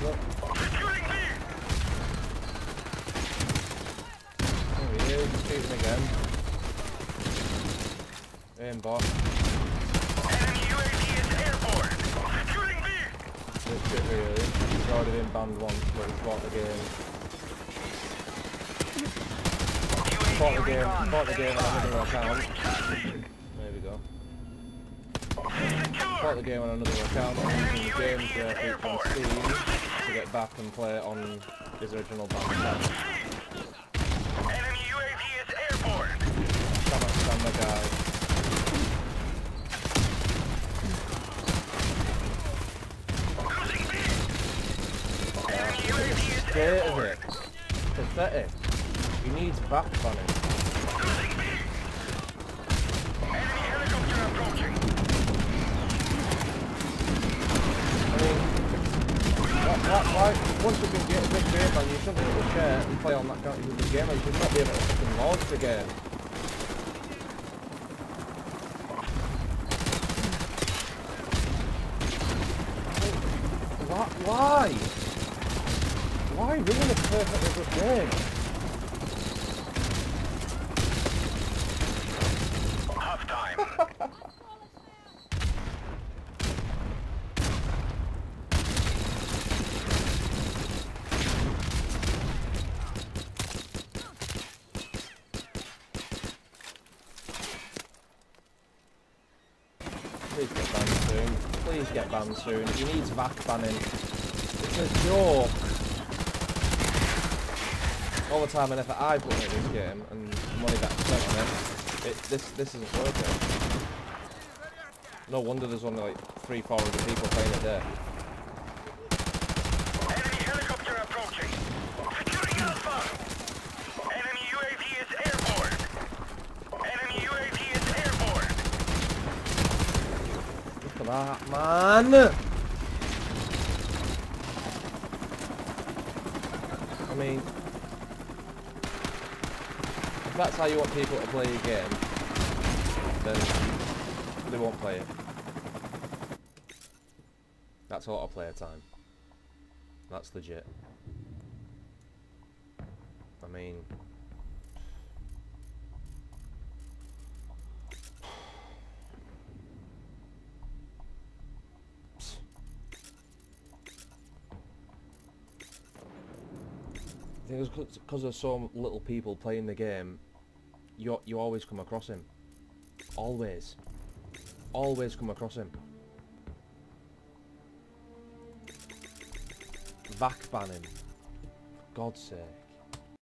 There he is. Shoot him again. Aimbot. Enemy UAV is airborne. Securing B. Good shit really. He's already been banned once, but he's bought the game. Bought the UAV game. recon Bought the game on another account. There we go. Bought the game on another account. I'm Enemy using the game UAV is circuit on airborne. Steam Losing to get VAC and play it on his original band Enemy UAV is airborne. Cannot stand the guy. Losing B. Enemy UAV is State of it. Pathetic. He needs back banning. Losing B. Enemy helicopter approaching. I mean, why, why, why, once you've been get, big game man, you shouldn't be able to share and play on that kind of good game, man. You should not be able to fucking launch the game. Why? Why? Why ruin a perfectly good game? Please get banned soon. Please get banned soon. He needs VAC banning. It's a joke. All the time and effort I put into this game and money that I spent on it, it this this isn't working. No wonder there's only like three, four hundred people playing a day. Enemy helicopter approaching. Securing Alpha. Enemy UAV is airborne. Enemy UAV is airborne. At! I mean, if that's how you want people to play your game, then they won't play it. That's auto player time. That's legit. I mean, think it's because there's so little people playing the game, you you always come across him. Always. Always come across him. VAC banning. For God's sake.